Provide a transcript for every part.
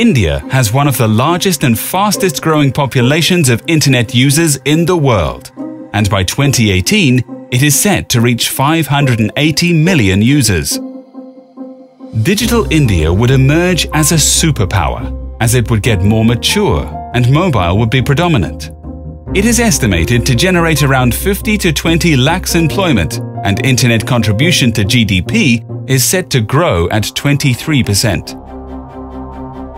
India has one of the largest and fastest growing populations of internet users in the world. And by 2018, it is set to reach 580 million users. Digital India would emerge as a superpower, as it would get more mature and mobile would be predominant. It is estimated to generate around 50 to 20 lakhs employment and internet contribution to GDP is set to grow at 23%.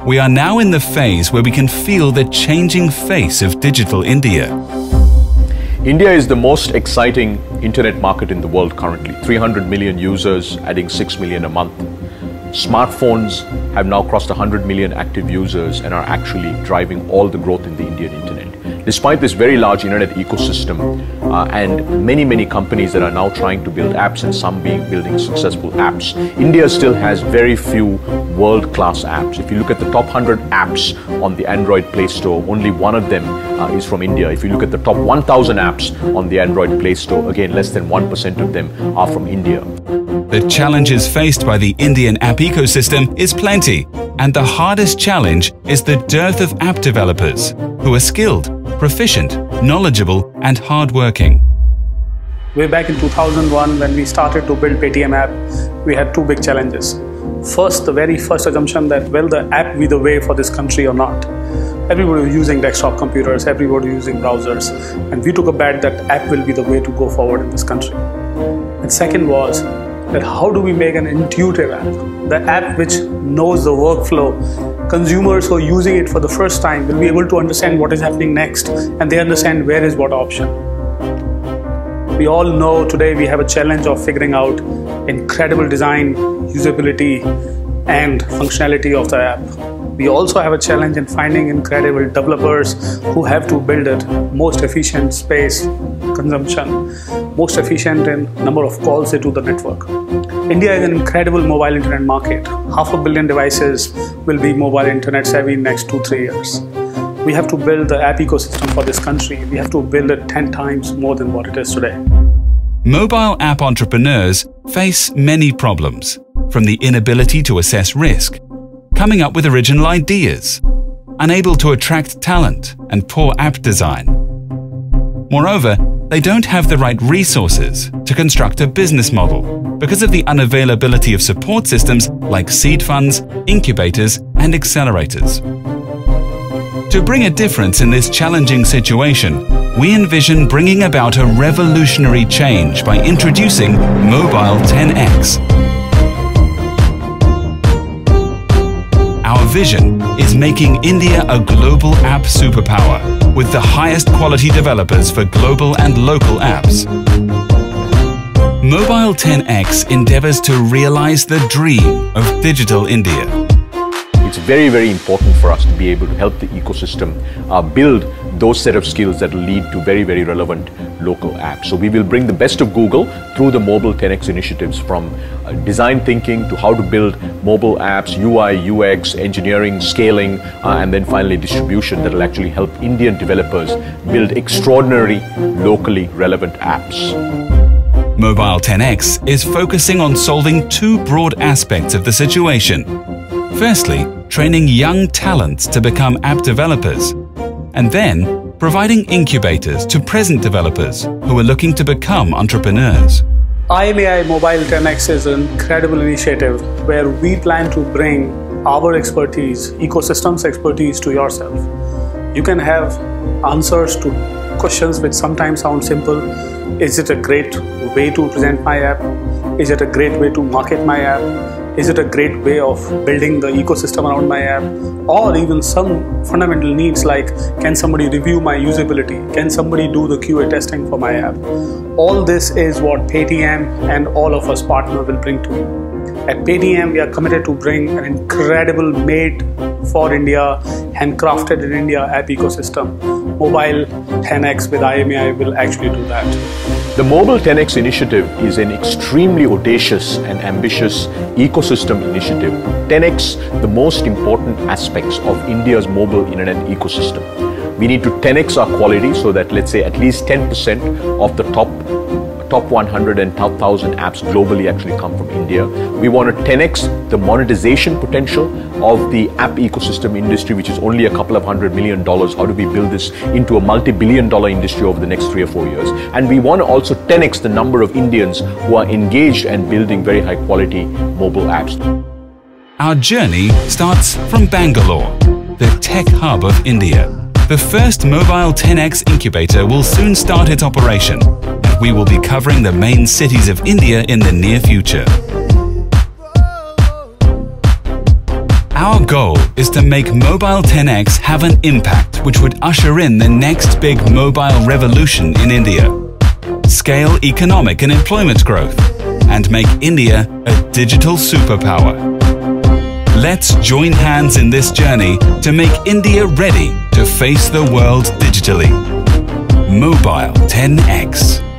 We are now in the phase where we can feel the changing face of digital India. India is the most exciting internet market in the world currently. 300 million users, adding 6 million a month. Smartphones have now crossed 100 million active users and are actually driving all the growth in the Indian internet. Despite this very large internet ecosystem uh, and many, many companies that are now trying to build apps and some being building successful apps, India still has very few world-class apps. If you look at the top 100 apps on the Android Play Store, only one of them uh, is from India. If you look at the top 1,000 apps on the Android Play Store, again, less than 1% of them are from India. The challenges faced by the Indian app ecosystem is plenty, and the hardest challenge is the dearth of app developers who are skilled proficient, knowledgeable, and hardworking. Way back in 2001, when we started to build Paytm app, we had two big challenges. First, the very first assumption that will the app be the way for this country or not? Everybody was using desktop computers, everybody was using browsers, and we took a bet that app will be the way to go forward in this country. And second was that how do we make an intuitive app? The app which knows the workflow consumers who are using it for the first time will be able to understand what is happening next and they understand where is what option. We all know today we have a challenge of figuring out incredible design, usability, and functionality of the app. We also have a challenge in finding incredible developers who have to build it most efficient space consumption, most efficient in number of calls into the network. India is an incredible mobile internet market. Half a billion devices will be mobile internet savvy in next two, three years. We have to build the app ecosystem for this country. We have to build it 10 times more than what it is today. Mobile app entrepreneurs face many problems, from the inability to assess risk, coming up with original ideas, unable to attract talent, and poor app design. Moreover, they don't have the right resources to construct a business model because of the unavailability of support systems like seed funds, incubators, and accelerators. To bring a difference in this challenging situation, we envision bringing about a revolutionary change by introducing Mobile 10X. Vision is making India a global app superpower with the highest quality developers for global and local apps. Mobile 10X endeavors to realize the dream of Digital India. It's very, very important for us to be able to help the ecosystem uh, build those set of skills that will lead to very, very relevant local apps. So we will bring the best of Google through the Mobile 10X initiatives from uh, design thinking to how to build mobile apps, UI, UX, engineering, scaling, uh, and then finally distribution that will actually help Indian developers build extraordinary locally relevant apps. Mobile 10X is focusing on solving two broad aspects of the situation. Firstly, training young talents to become app developers and then providing incubators to present developers who are looking to become entrepreneurs. IAMAI Mobile 10X is an incredible initiative where we plan to bring our expertise, ecosystems expertise to yourself. You can have answers to questions which sometimes sound simple. Is it a great way to present my app? Is it a great way to market my app? Is it a great way of building the ecosystem around my app? Or even some fundamental needs like can somebody review my usability? Can somebody do the QA testing for my app? All this is what Paytm and all of us partner will bring to you. At Paytm, we are committed to bring an incredible made for India, handcrafted in India app ecosystem. Mobile 10x with IAMAI will actually do that. The Mobile 10X initiative is an extremely audacious and ambitious ecosystem initiative. 10X the most important aspects of India's mobile internet ecosystem. We need to 10X our quality so that let's say at least 10% of the top top 100 and top 1000 apps globally actually come from India. We want to 10x the monetization potential of the app ecosystem industry, which is only a couple of hundred million dollars. How do we build this into a multi billion dollar industry over the next three or four years? And we want to also 10x the number of Indians who are engaged and building very high quality mobile apps. Our journey starts from Bangalore, the tech hub of India. The first mobile 10x incubator will soon start its operation, we will be covering the main cities of India in the near future. Our goal is to make Mobile 10x have an impact which would usher in the next big mobile revolution in India, scale economic and employment growth, and make India a digital superpower. Let's join hands in this journey to make India ready to face the world digitally. Mobile 10X.